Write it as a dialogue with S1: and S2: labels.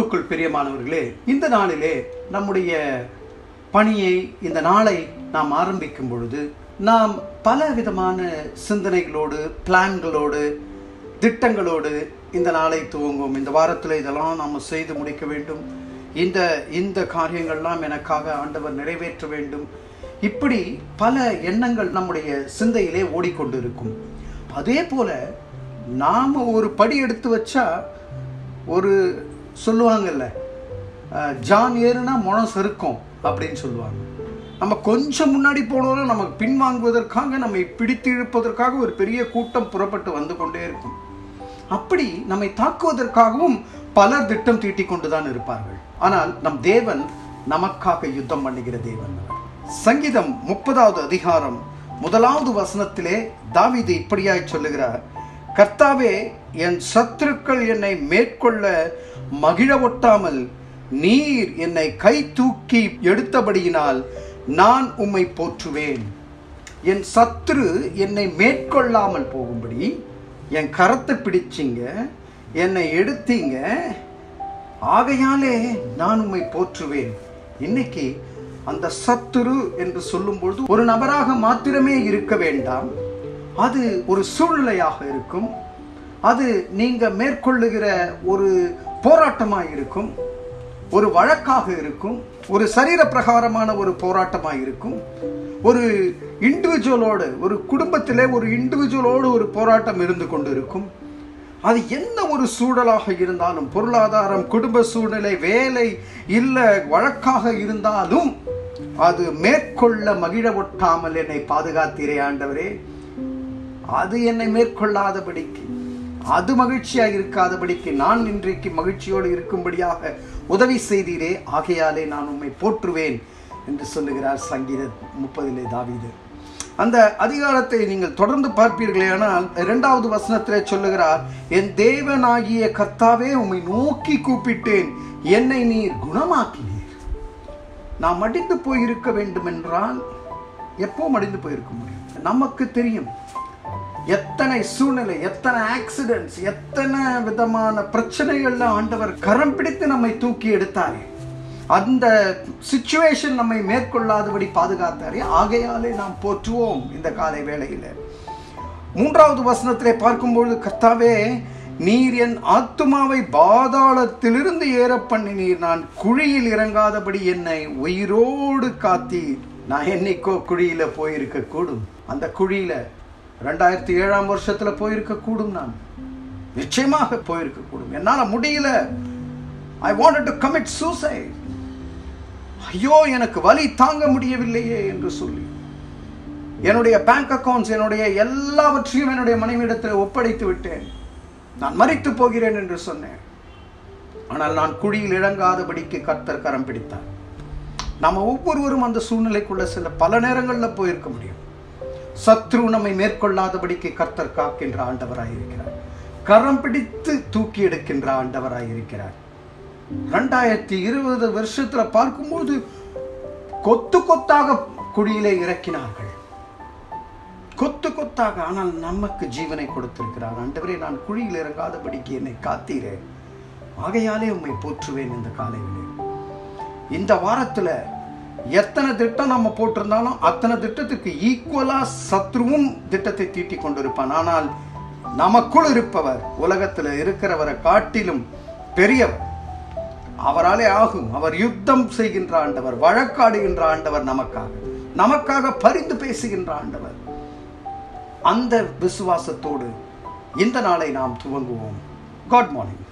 S1: கிறிஸ்துவுக்குள் பிரியமானவர்களே இந்த நாளிலே நம்முடைய பணியை இந்த நாளை நாம் ஆரம்பிக்கும் பொழுது நாம் பல விதமான சிந்தனைகளோடு பிளான்களோடு திட்டங்களோடு இந்த நாளை துவங்குவோம். இந்த வாரத்தில் இதெல்லாம் நாம் செய்து முடிக்க வேண்டும். இந்த இந்த காரியங்கள்லாம் எனக்காக ஆண்டவர் நிறைவேற்ற வேண்டும். இப்படி பல எண்ணங்கள் நம்முடைய சிந்தையிலே ஓடிக்கொண்டு இருக்கும் அதே போல நாம் ஒரு படி எடுத்து வச்சா ஒரு சொல்லுவாங்கல்ல அஹ், ஜான் ஏறுனா முனம் செருக்கும் அப்படின்னு சொல்லுவாங்க. நம்ம கொஞ்சம் முன்னாடி போனோம்னா நமக்கு பின்வாங்குவதற்காக நம்மை பிடித்து இழுப்பதற்காக ஒரு பெரிய கூட்டம் புறப்பட்டு வந்து கொண்டே இருக்கும். அப்படி நம்மை தாக்குவதற்காகவும் பலர் திட்டம் தீட்டிக் கொண்டுதான் இருப்பார்கள். ஆனால் நம் தேவன் நமக்காக யுத்தம் பண்ணுகிற தேவன் சங்கீதம் முப்பதாவது அதிகாரம் முதலாவது வசனத்திலே தாவீது இப்படியாய் சொல்லுகிறார் கர்த்தாவே என் சத்துருக்கள் என்னை மேற்கொள்ள மகிழ ஒட்டாமல் நீர் என்னை கை தூக்கி எடுத்தபடியினால் நான் உம்மை போற்றுவேன். என் சத்ரு என்னை மேற்கொள்ளாமல் போகும்படி என் கரத்தை பிடிச்சிங்க என்னை எடுத்தீங்க. ஆகையாலே நான் உம்மை போற்றுவேன். இன்னைக்கு அந்த சத்துரு என்று சொல்லும்பொழுது ஒரு நபராக மாத்திரமே இருக்க வேண்டாம். அது ஒரு சூழ்நிலையாக இருக்கும். அது நீங்கள் மேற்கொள்ளுகிற ஒரு போராட்டமாக இருக்கும். ஒரு வழக்காக இருக்கும். ஒரு சரீர பிரகாரமான ஒரு போராட்டமாக இருக்கும். ஒரு இண்டிவிஜுவலோடு ஒரு குடும்பத்திலே ஒரு இண்டிவிஜுவலோடு ஒரு போராட்டம் இருந்து கொண்டு இருக்கும் அது என்ன ஒரு சூழலாக இருந்தாலும் பொருளாதாரம் குடும்ப சூழ்நிலை வேலை இல்லை வழக்காக இருந்தாலும் அது மேற்கொள்ள மகிழ ஒட்டாமல் என்னை பாதுகாத்தீரே ஆண்டவரே. அது என்னை மேற்கொள்ளாதபடிக்கு அது மகிழ்ச்சியாக இருக்காதபடிக்கு நான் இன்றைக்கு மகிழ்ச்சியோடு இருக்கும்படியாக உதவி செய்தீரே ஆகையாலே நான் உம்மை போற்றுவேன் என்று சொல்லுகிறார் சங்கீத முப்பதிலே தாவீது. அந்த அதிகாரத்தை நீங்கள் தொடர்ந்து பார்ப்பீர்களே ஆனால் இரண்டாவது வசனத்திலே சொல்லுகிறார் என் தேவனாகிய கர்த்தாவே உம்மை நோக்கி கூப்பிட்டேன் என்னை நீர் குணமாக்கினீர். நாம் மடிந்து போயிருக்க வேண்டும் என்றால் எப்போ மடிந்து போயிருக்க முடியும். நமக்கு தெரியும் எத்தனை சூழ்நிலை எத்தனை ஆக்சிடென்ட்ஸ் எத்தனை விதமான பிரச்சனைகள்ல ஆண்டவர் கரம் பிடித்து நம்மை தூக்கி எடுத்தாரே. அந்த சுச்சுவேஷன் நம்மை மேற்கொள்ளாதபடி பாதுகாத்தாரே. ஆகையாலே நாம் போற்றுவோம் இந்த காலை வேளையில. மூன்றாவது வசனத்திலே பார்க்கும்பொழுது கர்த்தாவே நீர் என் ஆத்துமாவை பாதாளத்திலிருந்து ஏற பண்ணினீர். நான் குழியில் இறங்காதபடி என்னை உயிரோடு காத்தீர். நான் என்னைக்கோ குழியில போயிருக்க கூடும் அந்த குழியில ரெண்டாயிரத்தி ஏழாம் வருஷத்துல போயிருக்க கூடும் நான். நிச்சயமாக போயிருக்க கூடும். என்னால முடியல. I wanted to commit suicide ஐயோ எனக்கு வலி தாங்க முடியவில்லையே என்று சொல்லி. என்னுடைய பேங்க் அக்கவுண்ட்ஸ் என்னுடைய எல்லாவற்றையும் என்னுடைய மனைவியிடத்தில் ஒப்படைத்து விட்டேன். நான் மறித்து போகிறேன் என்று சொன்னேன். ஆனால் நான் குழியில் இழங்காதபடிக்கு கர்த்தர் கரம் பிடித்தார். நம்ம ஒவ்வொருவரும் அந்த சூழ்நிலைக்குள்ள சில பல நேரங்களில் போயிருக்க முடியும். சத்ரு நம்மை மேற்கொள்ளாதபடிக்கு கர்த்தர் காக்கின்ற ஆண்டவராய் இருக்கிறார் கரம் பிடித்து தூக்கி எடுக்கின்ற ஆண்டவராய் இருக்கிறார் ரெண்டாயிரத்தி இருபது வருஷத்துல பார்க்கும்போது கொத்து கொத்தாக குழியிலே இறக்கினார்கள். கொத்து கொத்தாக ஆனால் நமக்கு ஜீவனை கொடுத்திருக்கிறார். ஆண்டவரே நான் குழியில் இறங்காதபடிக்கு என்னை காத்தீரே. ஆகையாலே உம்மை போற்றுவேன் இந்த காலையிலே. இந்த வாரத்துல எத்தனை திட்டம் நம்ம போட்டிருந்தாலும் அத்தனை திட்டத்துக்கு ஈக்குவலா சத்ருவும் திட்டத்தை தீட்டி கொண்டிருப்பான். ஆனால் நமக்குள் இருப்பவர் உலகத்தில் இருக்கிறவரை காட்டிலும் பெரியவர். அவராலே ஆகும். அவர் யுத்தம் செய்கின்ற ஆண்டவர் வழக்காடுகின்ற ஆண்டவர் நமக்காக. நமக்காக பரிந்து பேசுகின்ற ஆண்டவர். அந்த விசுவாசத்தோடு இந்த நாளை நாம் துவங்குவோம். God morning